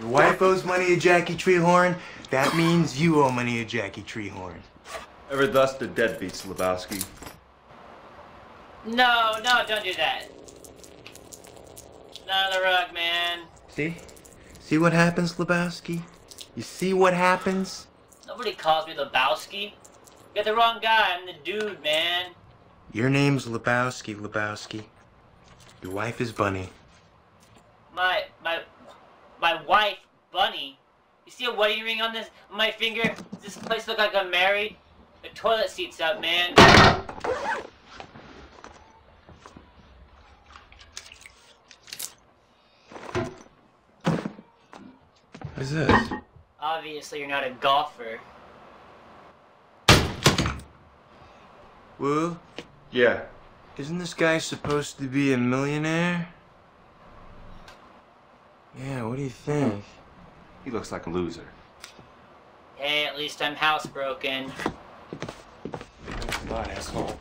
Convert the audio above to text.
Your wife owes money to Jackie Treehorn. That means you owe money to Jackie Treehorn. Ever thus the deadbeats, Lebowski. No, no, don't do that. Not the rug, man. See? See what happens, Lebowski? You see what happens? Nobody calls me Lebowski. You got the wrong guy. I'm the dude, man. Your name's Lebowski, Lebowski. Your wife is Bunny. My my my wife, Bunny. You see a wedding ring on this on my finger? Does this place look like I'm married? The toilet seat's up, man. What's this? Obviously, you're not a golfer. Woo? Yeah. Isn't this guy supposed to be a millionaire? Yeah, what do you think? He looks like a loser. Hey, at least I'm housebroken. Thanks a lot, asshole.